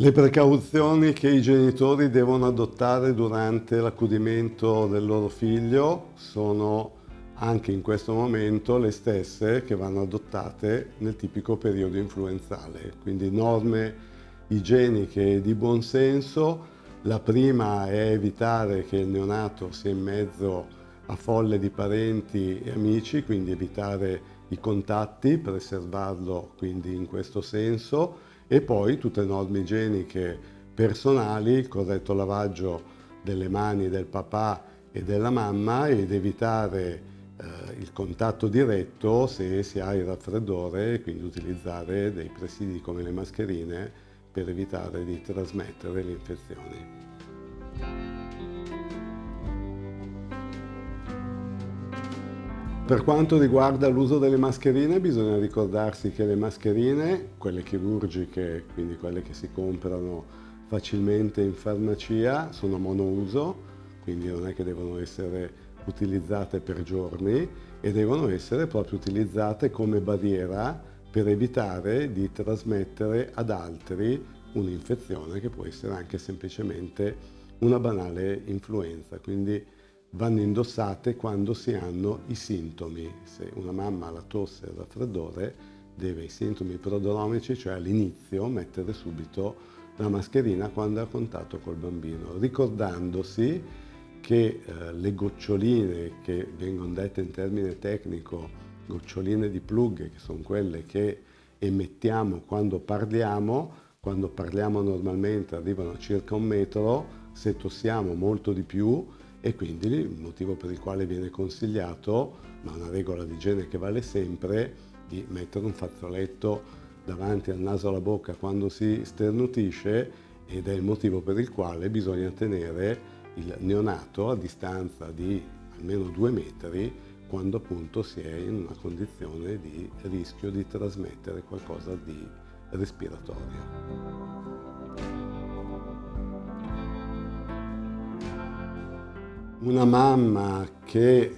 Le precauzioni che i genitori devono adottare durante l'accudimento del loro figlio sono anche in questo momento le stesse che vanno adottate nel tipico periodo influenzale, quindi norme igieniche di buon senso. La prima è evitare che il neonato sia in mezzo a folle di parenti e amici, quindi evitare i contatti, preservarlo quindi in questo senso e poi tutte norme igieniche personali, il corretto lavaggio delle mani del papà e della mamma ed evitare eh, il contatto diretto se si ha il raffreddore quindi utilizzare dei presidi come le mascherine per evitare di trasmettere le infezioni. Per quanto riguarda l'uso delle mascherine bisogna ricordarsi che le mascherine, quelle chirurgiche, quindi quelle che si comprano facilmente in farmacia, sono monouso, quindi non è che devono essere utilizzate per giorni e devono essere proprio utilizzate come barriera per evitare di trasmettere ad altri un'infezione che può essere anche semplicemente una banale influenza. Quindi vanno indossate quando si hanno i sintomi. Se una mamma ha la tosse e il raffreddore, deve i sintomi prodromici, cioè all'inizio, mettere subito la mascherina quando è a contatto col bambino, ricordandosi che eh, le goccioline che vengono dette in termine tecnico, goccioline di plug, che sono quelle che emettiamo quando parliamo, quando parliamo normalmente arrivano a circa un metro, se tossiamo molto di più, e quindi il motivo per il quale viene consigliato, ma una regola di igiene che vale sempre, di mettere un fazzoletto davanti al naso alla bocca quando si sternutisce ed è il motivo per il quale bisogna tenere il neonato a distanza di almeno due metri quando appunto si è in una condizione di rischio di trasmettere qualcosa di respiratorio. Una mamma che eh,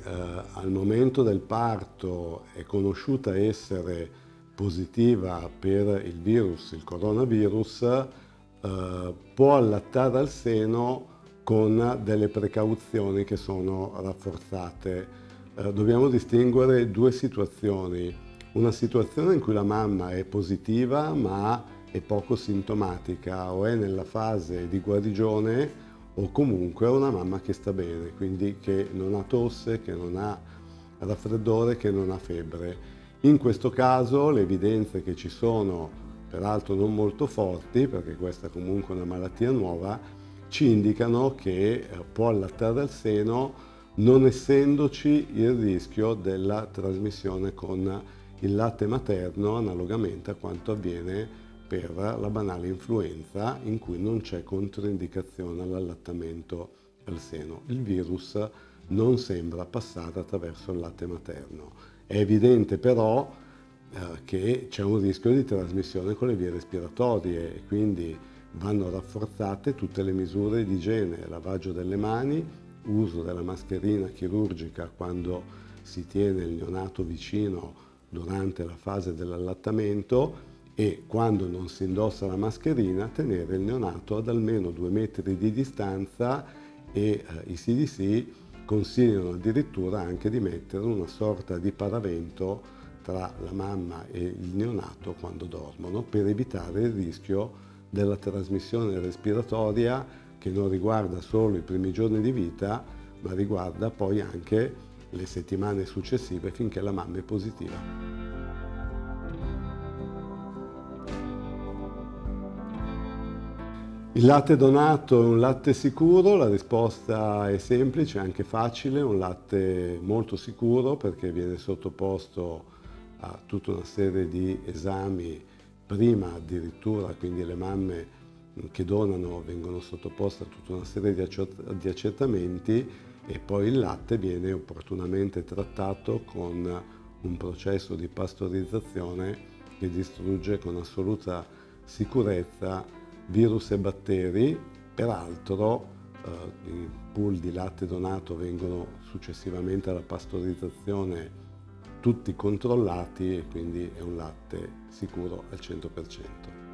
al momento del parto è conosciuta essere positiva per il virus, il coronavirus, eh, può allattare al seno con delle precauzioni che sono rafforzate. Eh, dobbiamo distinguere due situazioni. Una situazione in cui la mamma è positiva ma è poco sintomatica o è nella fase di guarigione o comunque una mamma che sta bene, quindi che non ha tosse, che non ha raffreddore, che non ha febbre. In questo caso le evidenze che ci sono, peraltro non molto forti, perché questa comunque è una malattia nuova, ci indicano che eh, può allattare al seno non essendoci il rischio della trasmissione con il latte materno analogamente a quanto avviene per la banale influenza in cui non c'è controindicazione all'allattamento al seno. Il virus non sembra passare attraverso il latte materno. È evidente però eh, che c'è un rischio di trasmissione con le vie respiratorie e quindi vanno rafforzate tutte le misure di igiene, lavaggio delle mani, uso della mascherina chirurgica quando si tiene il neonato vicino durante la fase dell'allattamento e quando non si indossa la mascherina tenere il neonato ad almeno due metri di distanza e eh, i CDC consigliano addirittura anche di mettere una sorta di paravento tra la mamma e il neonato quando dormono per evitare il rischio della trasmissione respiratoria che non riguarda solo i primi giorni di vita ma riguarda poi anche le settimane successive finché la mamma è positiva. Il latte donato è un latte sicuro? La risposta è semplice, anche facile, un latte molto sicuro perché viene sottoposto a tutta una serie di esami prima addirittura, quindi le mamme che donano vengono sottoposte a tutta una serie di accertamenti e poi il latte viene opportunamente trattato con un processo di pastorizzazione che distrugge con assoluta sicurezza virus e batteri, peraltro eh, i pool di latte donato vengono successivamente alla pastorizzazione tutti controllati e quindi è un latte sicuro al 100%.